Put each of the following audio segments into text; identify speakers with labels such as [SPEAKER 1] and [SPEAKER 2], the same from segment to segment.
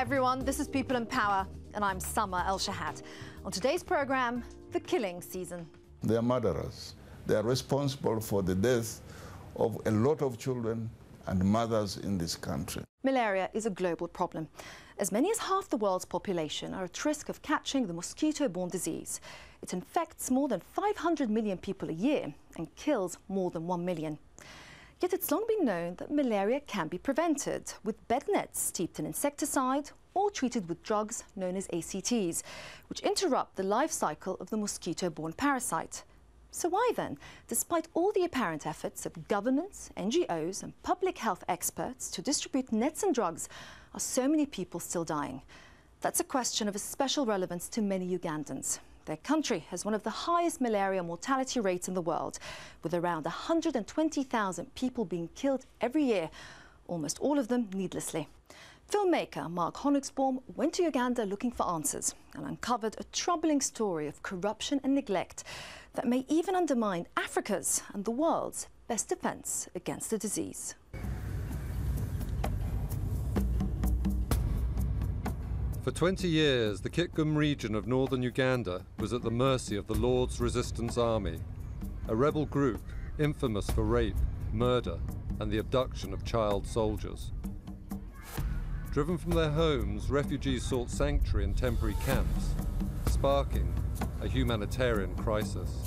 [SPEAKER 1] everyone. This is People & Power, and I'm Samah El Shahat. On today's program, the killing season.
[SPEAKER 2] They are murderers. They are responsible for the death of a lot of children and mothers in this country.
[SPEAKER 1] Malaria is a global problem. As many as half the world's population are at risk of catching the mosquito-borne disease. It infects more than 500 million people a year and kills more than 1 million. Yet it's long been known that malaria can be prevented with bed nets steeped in insecticide or treated with drugs known as ACTs, which interrupt the life cycle of the mosquito-borne parasite. So why then, despite all the apparent efforts of governments, NGOs and public health experts to distribute nets and drugs, are so many people still dying? That's a question of a special relevance to many Ugandans. Their country has one of the highest malaria mortality rates in the world, with around 120,000 people being killed every year, almost all of them needlessly. Filmmaker Mark Honigsbaum went to Uganda looking for answers and uncovered a troubling story of corruption and neglect that may even undermine Africa's and the world's best defense against the disease.
[SPEAKER 3] For 20 years, the Kitgum region of northern Uganda was at the mercy of the Lord's Resistance Army, a rebel group infamous for rape, murder, and the abduction of child soldiers. Driven from their homes, refugees sought sanctuary in temporary camps, sparking a humanitarian crisis.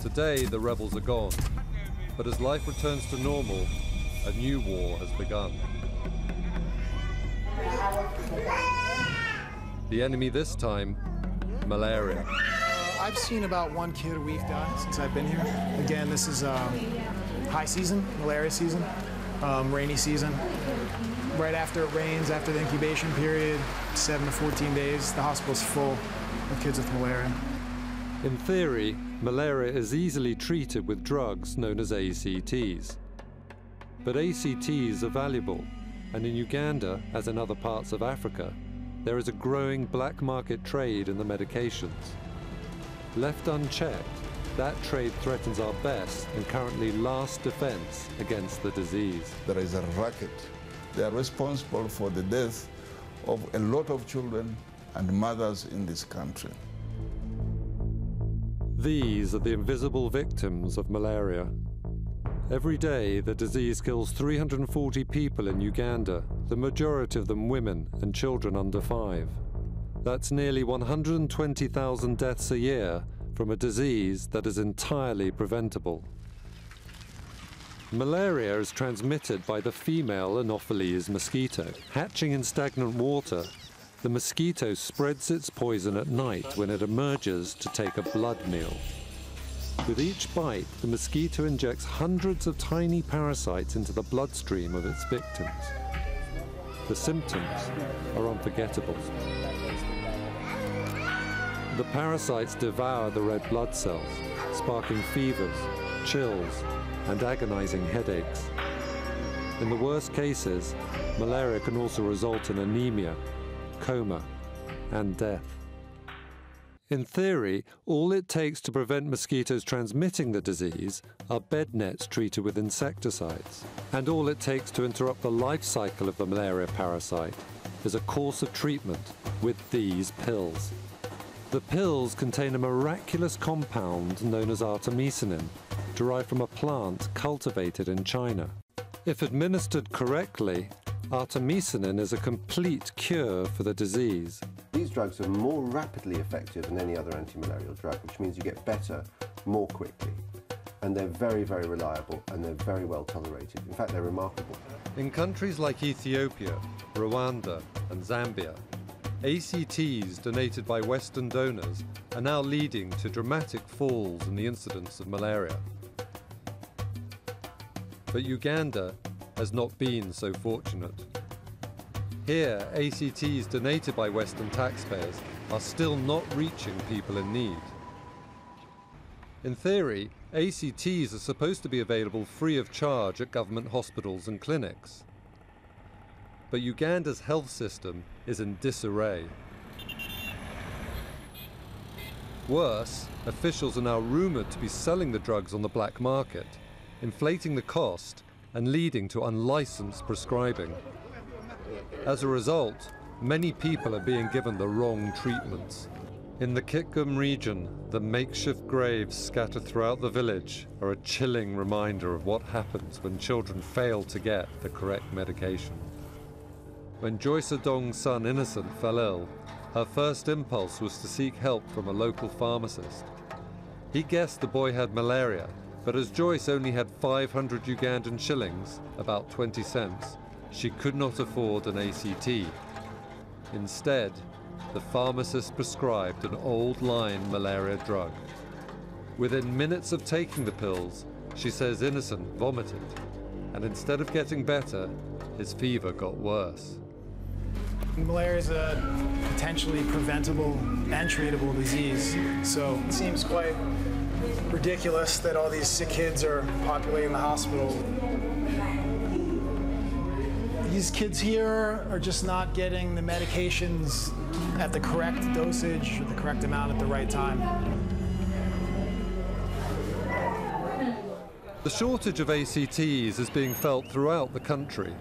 [SPEAKER 3] Today, the rebels are gone, but as life returns to normal, a new war has begun. The enemy this time, malaria.
[SPEAKER 4] I've seen about one kid a week die since I've been here. Again, this is um, high season, malaria season, um, rainy season. Right after it rains, after the incubation period, 7 to 14 days, the hospital's full of kids with malaria.
[SPEAKER 3] In theory, malaria is easily treated with drugs known as ACTs. But ACTs are valuable, and in Uganda, as in other parts of Africa, there is a growing black market trade in the medications. Left unchecked, that trade threatens our best and currently last defense against the disease.
[SPEAKER 2] There is a racket. They are responsible for the death of a lot of children and mothers in this country.
[SPEAKER 3] These are the invisible victims of malaria. Every day, the disease kills 340 people in Uganda, the majority of them women and children under five. That's nearly 120,000 deaths a year from a disease that is entirely preventable. Malaria is transmitted by the female Anopheles mosquito. Hatching in stagnant water, the mosquito spreads its poison at night when it emerges to take a blood meal. With each bite, the mosquito injects hundreds of tiny parasites into the bloodstream of its victims. The symptoms are unforgettable. The parasites devour the red blood cells, sparking fevers, chills, and agonizing headaches. In the worst cases, malaria can also result in anemia, coma, and death. In theory, all it takes to prevent mosquitoes transmitting the disease are bed nets treated with insecticides. And all it takes to interrupt the life cycle of the malaria parasite is a course of treatment with these pills. The pills contain a miraculous compound known as artemisinin, derived from a plant cultivated in China. If administered correctly, artemisinin is a complete cure for the disease.
[SPEAKER 5] These drugs are more rapidly effective than any other anti-malarial drug, which means you get better more quickly. And they're very, very reliable and they're very well tolerated. In fact, they're remarkable.
[SPEAKER 3] In countries like Ethiopia, Rwanda, and Zambia, ACTs donated by Western donors are now leading to dramatic falls in the incidence of malaria. But Uganda has not been so fortunate. Here, ACTs donated by Western taxpayers are still not reaching people in need. In theory, ACTs are supposed to be available free of charge at government hospitals and clinics. But Uganda's health system is in disarray. Worse, officials are now rumoured to be selling the drugs on the black market, inflating the cost and leading to unlicensed prescribing. As a result, many people are being given the wrong treatments. In the Kitgum region, the makeshift graves scattered throughout the village are a chilling reminder of what happens when children fail to get the correct medication. When Joyce Adong's son Innocent fell ill, her first impulse was to seek help from a local pharmacist. He guessed the boy had malaria, but as Joyce only had 500 Ugandan shillings, about 20 cents, she could not afford an ACT. Instead, the pharmacist prescribed an old line malaria drug. Within minutes of taking the pills, she says Innocent vomited, and instead of getting better, his fever got worse.
[SPEAKER 4] Malaria is a potentially preventable and treatable disease, so it seems quite ridiculous that all these sick kids are populating the hospital. These kids here are just not getting the medications at the correct dosage, or the correct amount at the right time.
[SPEAKER 3] The shortage of ACTs is being felt throughout the country.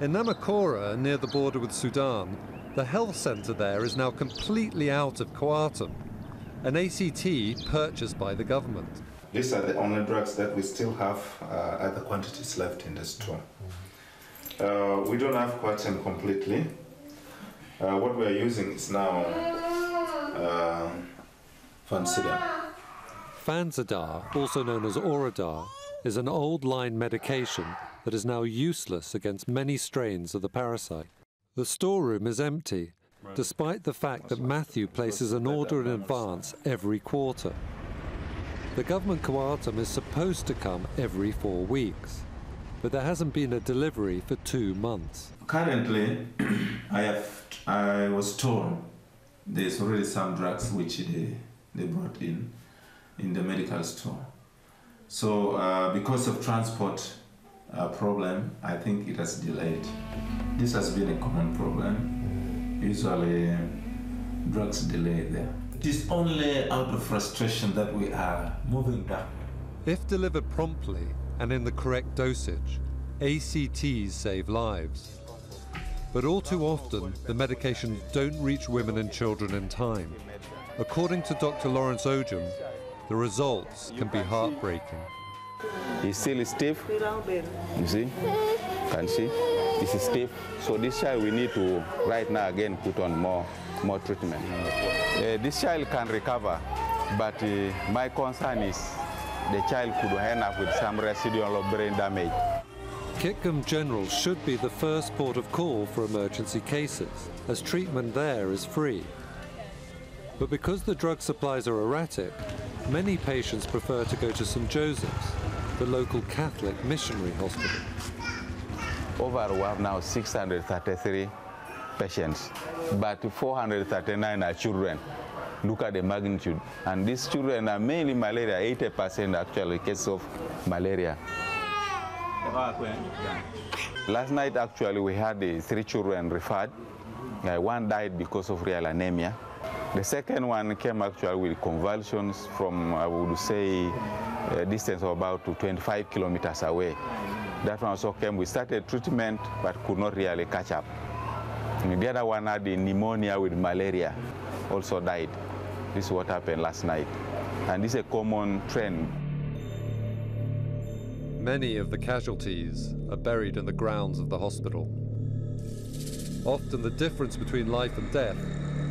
[SPEAKER 3] In Namakora, near the border with Sudan, the health centre there is now completely out of coartem, an ACT purchased by the government.
[SPEAKER 6] These are the only drugs that we still have uh, at the quantities left in the store. Uh, we don't have coartem completely. Uh, what we are using is now uh, Fansidar.
[SPEAKER 3] Fansidar, also known as Oradar, is an old line medication that is now useless against many strains of the parasite. The storeroom is empty, despite the fact that Matthew places an order in advance every quarter. The government coartem is supposed to come every four weeks, but there hasn't been a delivery for two months.
[SPEAKER 6] Currently, I have I was told there's already some drugs which they, they brought in in the medical store. So uh, because of transport uh, problem, I think it has delayed. This has been a common problem. Usually, drugs delay there. It is only out of frustration that we are moving down.
[SPEAKER 3] If delivered promptly and in the correct dosage, ACTs save lives. But all too often, the medications don't reach women and children in time. According to Dr. Lawrence Ojum, the results can be heartbreaking.
[SPEAKER 7] He's still stiff. You see? Can see? This is stiff. So this child we need to right now again put on more more treatment. Uh, this child can recover, but uh, my concern is the child could end up with some residual brain damage.
[SPEAKER 3] Kitgum General should be the first port of call for emergency cases, as treatment there is free. But because the drug supplies are erratic, many patients prefer to go to St. Joseph's, the local Catholic missionary hospital.
[SPEAKER 7] Over we have now 633 patients, but 439 are children. Look at the magnitude. And these children are mainly malaria, 80% actually cases of malaria. Last night, actually, we had three children referred. Uh, one died because of real anemia. The second one came actually with convulsions from, I would say, a distance of about 25 kilometers away. That one also came. We started treatment, but could not really catch up. And the other one had pneumonia with malaria, also died. This is what happened last night. And this is a common trend.
[SPEAKER 3] Many of the casualties are buried in the grounds of the hospital. Often the difference between life and death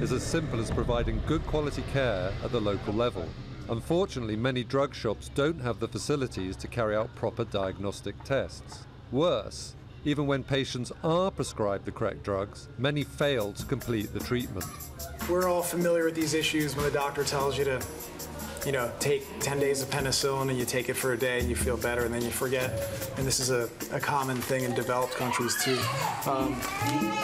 [SPEAKER 3] is as simple as providing good quality care at the local level. Unfortunately, many drug shops don't have the facilities to carry out proper diagnostic tests. Worse, even when patients are prescribed the correct drugs, many fail to complete the treatment.
[SPEAKER 4] We're all familiar with these issues when the doctor tells you to, you know, take 10 days of penicillin and you take it for a day and you feel better and then you forget. And this is a, a common thing in developed countries too. Um,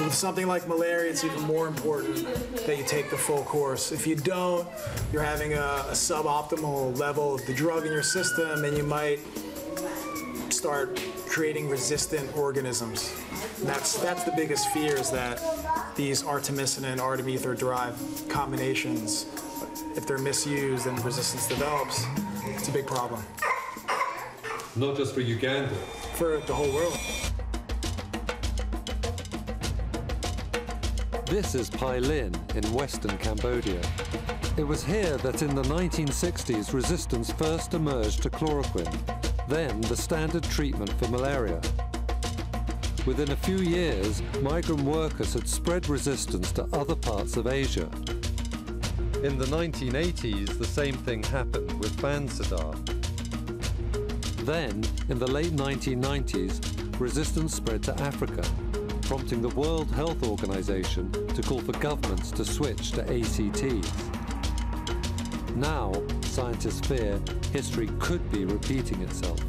[SPEAKER 4] with something like malaria, it's even more important that you take the full course. If you don't, you're having a, a suboptimal level of the drug in your system and you might start creating resistant organisms. And that's that's the biggest fear is that these artemisinin and artemether derived combinations, if they're misused and resistance develops, it's a big problem.
[SPEAKER 3] Not just for Uganda,
[SPEAKER 4] for the whole world.
[SPEAKER 3] This is Pailin in western Cambodia. It was here that in the 1960s resistance first emerged to chloroquine, then the standard treatment for malaria. Within a few years, migrant workers had spread resistance to other parts of Asia. In the 1980s, the same thing happened with Fansidar. Then, in the late 1990s, resistance spread to Africa, prompting the World Health Organization to call for governments to switch to ACTs. Now, scientists fear history could be repeating itself.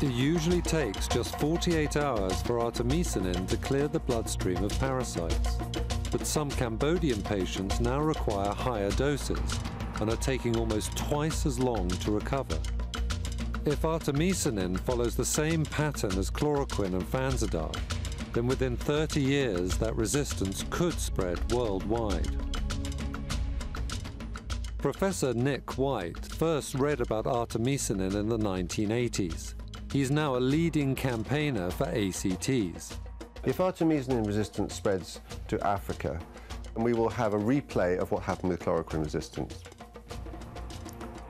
[SPEAKER 3] It usually takes just 48 hours for artemisinin to clear the bloodstream of parasites. But some Cambodian patients now require higher doses and are taking almost twice as long to recover. If artemisinin follows the same pattern as chloroquine and Fansidar, then within 30 years that resistance could spread worldwide. Professor Nick White first read about artemisinin in the 1980s. He's now a leading campaigner for ACTs.
[SPEAKER 5] If artemisinin resistance spreads to Africa, we will have a replay of what happened with chloroquine resistance.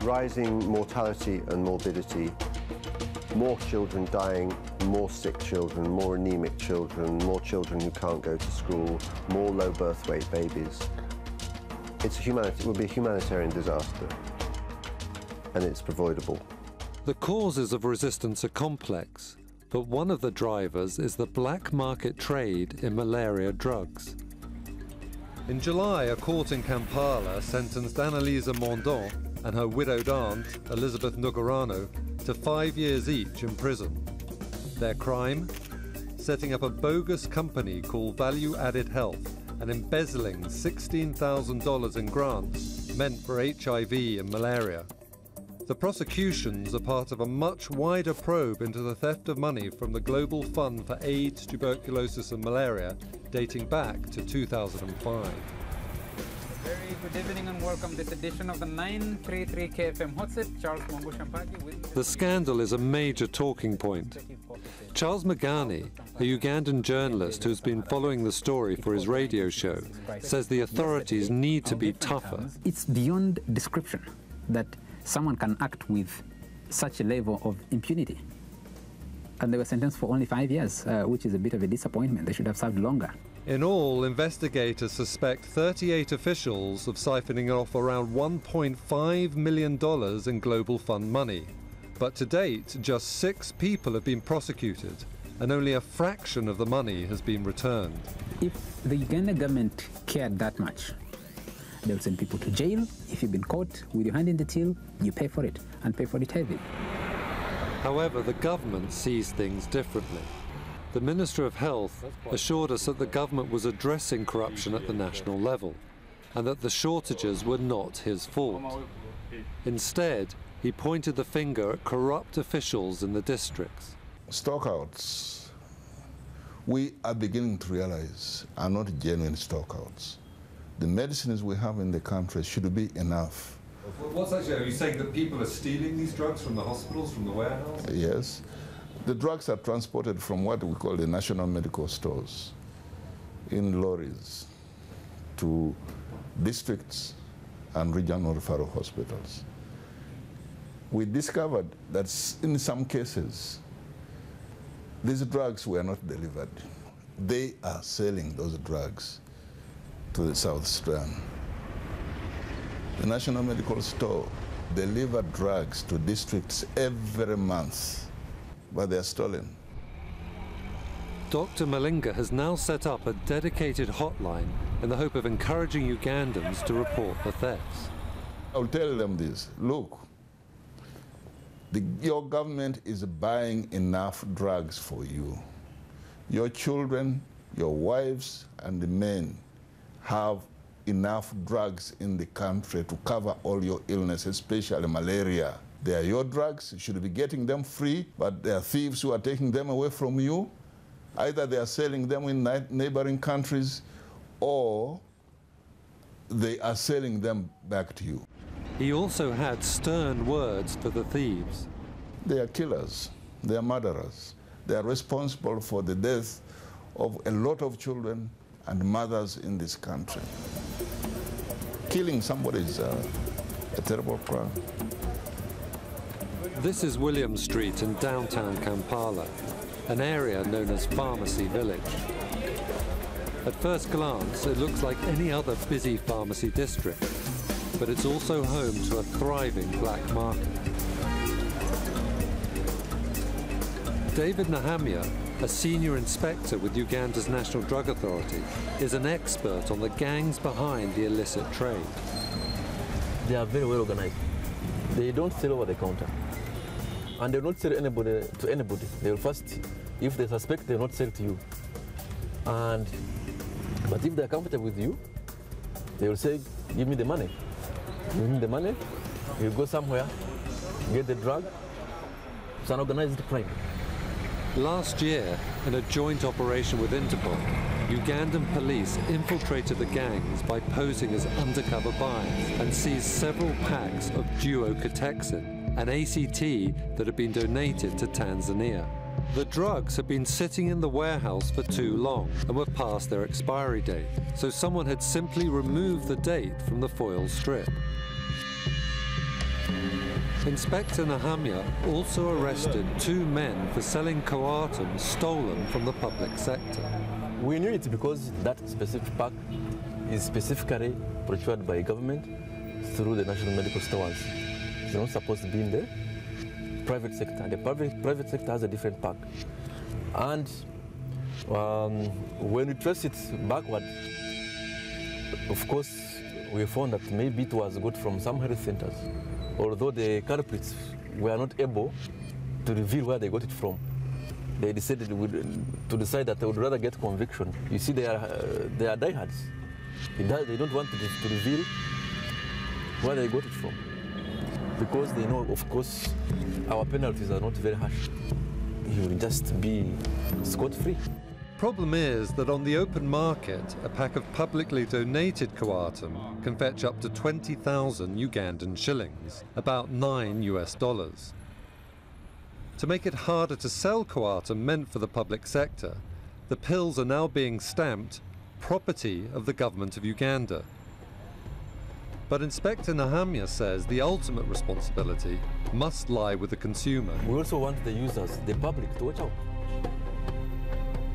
[SPEAKER 5] Rising mortality and morbidity, more children dying, more sick children, more anemic children, more children who can't go to school, more low birth weight babies. It's a humanity, it will be a humanitarian disaster, and it's avoidable.
[SPEAKER 3] The causes of resistance are complex, but one of the drivers is the black market trade in malaria drugs. In July, a court in Kampala sentenced Annalisa Mondon and her widowed aunt, Elizabeth Nugarano, to five years each in prison. Their crime? Setting up a bogus company called Value Added Health and embezzling $16,000 in grants meant for HIV and malaria. The prosecutions are part of a much wider probe into the theft of money from the Global Fund for AIDS, Tuberculosis and Malaria, dating back to 2005.
[SPEAKER 8] Very good evening and welcome to this edition of the 933 KFM Hot Seat. Charles Mwanguhya Mpagi with
[SPEAKER 3] The scandal is a major talking point. Charles Mpagi, a Ugandan journalist who's been following the story for his radio show, says the authorities need to be tougher.
[SPEAKER 9] It's beyond description that someone can act with such a level of impunity. And they were sentenced for only five years, uh, which is a bit of a disappointment. They should have served longer.
[SPEAKER 3] In all, investigators suspect 38 officials of siphoning off around $1.5 million in Global Fund money. But to date, just six people have been prosecuted, and only a fraction of the money has been returned.
[SPEAKER 9] If the Uganda government cared that much, they would send people to jail. If you've been caught with your hand in the till, you pay for it, and pay for it heavy.
[SPEAKER 3] However, the government sees things differently. The Minister of Health assured us that the government was addressing corruption at the national level and that the shortages were not his fault. Instead, he pointed the finger at corrupt officials in the districts.
[SPEAKER 2] Stockouts, we are beginning to realize, are not genuine stockouts. The medicines we have in the country should be enough.
[SPEAKER 3] What's actually, are you saying that people are stealing these drugs from the hospitals, from the warehouse?
[SPEAKER 2] Yes. The drugs are transported from what we call the national medical stores in lorries to districts and regional referral hospitals. We discovered that in some cases, these drugs were not delivered. They are selling those drugs to the South Sudan. The National Medical Store deliver drugs to districts every month, but they are stolen.
[SPEAKER 3] Dr. Malinga has now set up a dedicated hotline in the hope of encouraging Ugandans to report the thefts.
[SPEAKER 2] I'll tell them this look, the, your government is buying enough drugs for you. Your children, your wives, and the men have enough drugs in the country to cover all your illness, especially malaria. They are your drugs, you should be getting them free, but there are thieves who are taking them away from you. Either they are selling them in neighboring countries or they are selling them back to you.
[SPEAKER 3] He also had stern words for the thieves.
[SPEAKER 2] They are killers, they are murderers. they are responsible for the death of a lot of children and mothers in this country. Killing somebody is uh, a terrible crime.
[SPEAKER 3] This is William Street in downtown Kampala, an area known as Pharmacy Village. At first glance, it looks like any other busy pharmacy district, but it's also home to a thriving black market. David Nahamya, a senior inspector with Uganda's National Drug Authority, is an expert on the gangs behind the illicit trade.
[SPEAKER 10] They are very well organized. They don't sell over the counter. And they will not sell anybody to anybody. They will first, if they suspect, they will not sell to you. And but if they're comfortable with you, they will say, give me the money. Give me the money, you go somewhere, get the drug. It's an organized crime.
[SPEAKER 3] Last year, in a joint operation with Interpol, Ugandan police infiltrated the gangs by posing as undercover buyers and seized several packs of Duo-Cotecxin, an ACT that had been donated to Tanzania. The drugs had been sitting in the warehouse for too long and were past their expiry date, so someone had simply removed the date from the foil strip. Inspector Nahamya also arrested two men for selling coartem stolen from the public sector.
[SPEAKER 10] We knew it because that specific pack is specifically procured by government through the national medical stores. It's not supposed to be in the private sector. The private, private sector has a different pack. And um, when we trace it backward, of course, we found that maybe it was got from some health centers although the culprits were not able to reveal where they got it from. They decided to decide that they would rather get conviction. You see, they are, uh, they are diehards. They don't want to, to reveal where they got it from. Because they know, of course, our penalties are not very harsh. He will just be scot-free.
[SPEAKER 3] The problem is that on the open market, a pack of publicly donated coartem can fetch up to 20,000 Ugandan shillings, about 9 US dollars. To make it harder to sell coartem meant for the public sector, the pills are now being stamped property of the government of Uganda. But Inspector Nahamya says the ultimate responsibility must lie with the consumer.
[SPEAKER 10] We also want the users, the public, to watch out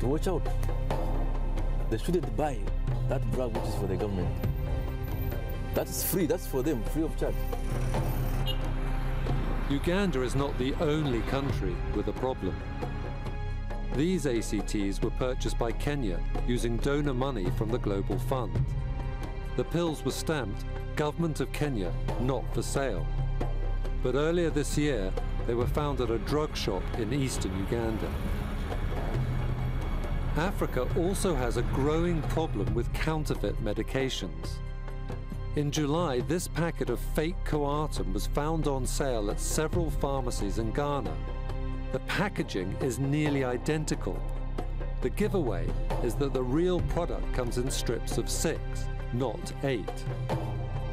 [SPEAKER 10] to watch out. They shouldn't buy that drug which is for the government. That is free, that's for them, free of charge.
[SPEAKER 3] Uganda is not the only country with a problem. These ACTs were purchased by Kenya using donor money from the Global Fund. The pills were stamped Government of Kenya, not for sale. But earlier this year, they were found at a drug shop in eastern Uganda. Africa also has a growing problem with counterfeit medications. In July, this packet of fake coartem was found on sale at several pharmacies in Ghana. The packaging is nearly identical. The giveaway is that the real product comes in strips of six, not eight.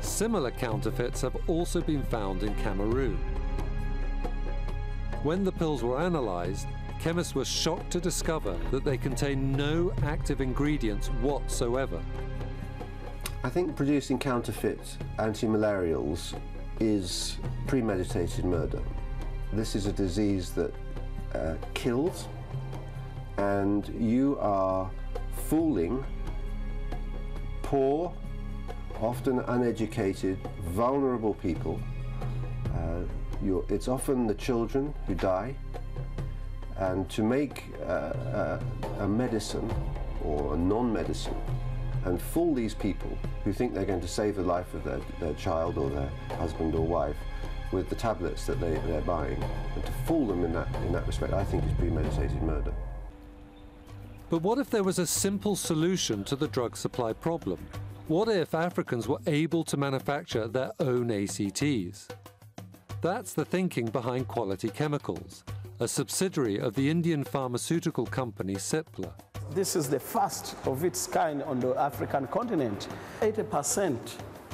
[SPEAKER 3] Similar counterfeits have also been found in Cameroon. When the pills were analysed, chemists were shocked to discover that they contain no active ingredients whatsoever.
[SPEAKER 5] I think producing counterfeit anti-malarials is premeditated murder. This is a disease that uh, kills and you are fooling poor, often uneducated, vulnerable people. Uh, it's often the children who die and to make uh, a, a medicine or a non-medicine and fool these people who think they're going to save the life of their, their child or their husband or wife with the tablets that they, they're buying and to fool them in that, in that respect I think is premeditated murder.
[SPEAKER 3] But what if there was a simple solution to the drug supply problem? What if Africans were able to manufacture their own ACTs? That's the thinking behind Quality Chemicals, a subsidiary of the Indian pharmaceutical company Cipla.
[SPEAKER 11] This is the first of its kind on the African continent. 80%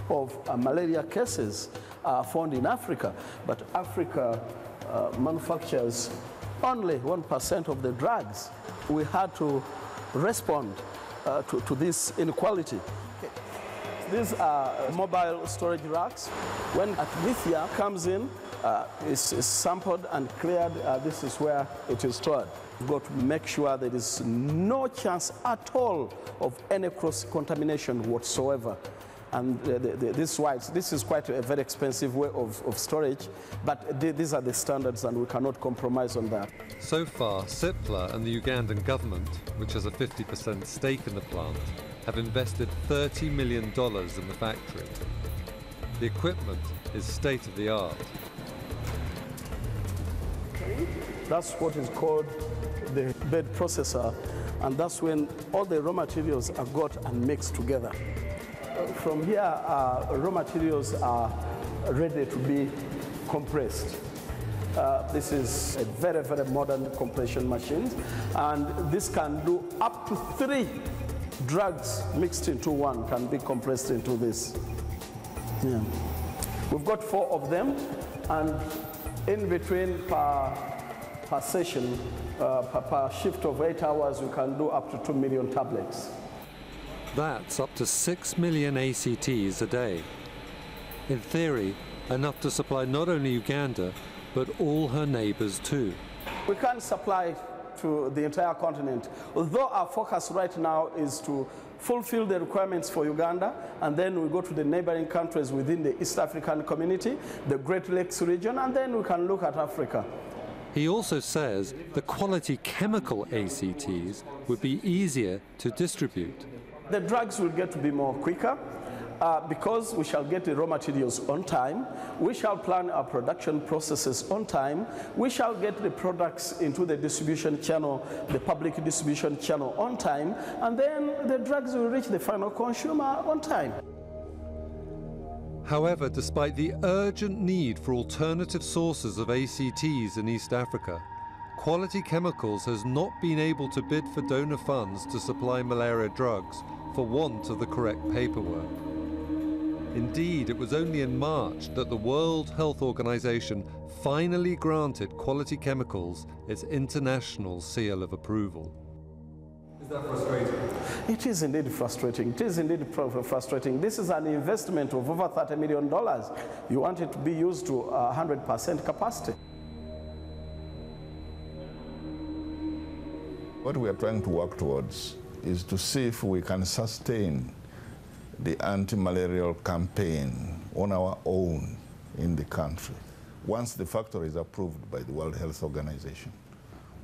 [SPEAKER 11] of uh, malaria cases are found in Africa, but Africa uh, manufactures only 1% of the drugs, we had to respond uh, to, to this inequality. These are mobile storage racks. When Advithia comes in, uh, it's, it's sampled and cleared. Uh, this is where it is stored. We've got to make sure there is no chance at all of any cross-contamination whatsoever. And the, the, this, this is quite a very expensive way of, of storage, but th these are the standards and we cannot compromise on that.
[SPEAKER 3] So far, CIPLA and the Ugandan government, which has a 50% stake in the plant, have invested $30 million in the factory. The equipment is state of the art.
[SPEAKER 11] That's what is called the bed processor, and that's when all the raw materials are got and mixed together. From here, uh, raw materials are ready to be compressed. Uh, this is a very, very modern compression machine, and this can do up to three drugs mixed into one can be compressed into this. Yeah. We've got four of them, and in between per, per session, uh, per, per shift of eight hours, we can do up to two million tablets.
[SPEAKER 3] That's up to 6 million ACTs a day. In theory, enough to supply not only Uganda, but all her neighbours too.
[SPEAKER 11] We can't supply to the entire continent, although our focus right now is to fulfill the requirements for Uganda, and then we go to the neighboring countries within the East African community, the Great Lakes region, and then we can look at Africa.
[SPEAKER 3] He also says the quality chemical ACTs would be easier to distribute.
[SPEAKER 11] The drugs will get to be more quicker. Uh, because we shall get the raw materials on time, we shall plan our production processes on time, we shall get the products into the distribution channel, the public distribution channel on time, and then the drugs will reach the final consumer on time.
[SPEAKER 3] However, despite the urgent need for alternative sources of ACTs in East Africa, Quality Chemicals has not been able to bid for donor funds to supply malaria drugs for want of the correct paperwork. Indeed, it was only in March that the World Health Organization finally granted Quality Chemicals its international seal of approval.
[SPEAKER 12] Is that frustrating?
[SPEAKER 11] It is indeed frustrating. It is indeed frustrating. This is an investment of over $30 million. You want it to be used to uh, 100% capacity.
[SPEAKER 2] What we are trying to work towards is to see if we can sustain the anti-malarial campaign on our own in the country. Once the factory is approved by the World Health Organization,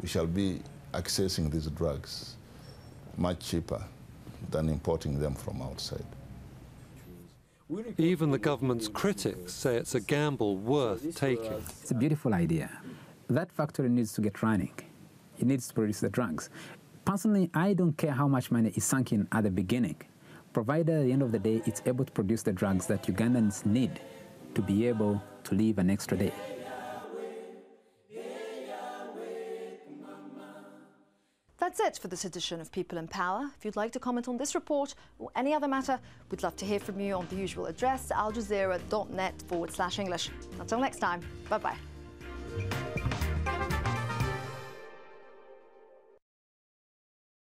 [SPEAKER 2] we shall be accessing these drugs much cheaper than importing them from outside.
[SPEAKER 3] Even the government's critics say it's a gamble worth taking.
[SPEAKER 9] It's a beautiful idea. That factory needs to get running. It needs to produce the drugs. Personally, I don't care how much money is sunk in at the beginning, provided at the end of the day it's able to produce the drugs that Ugandans need to be able to live an extra day.
[SPEAKER 1] That's it for this edition of People & Power. If you'd like to comment on this report or any other matter, we'd love to hear from you on the usual address, aljazeera.net forward slash English. Until next time, bye bye.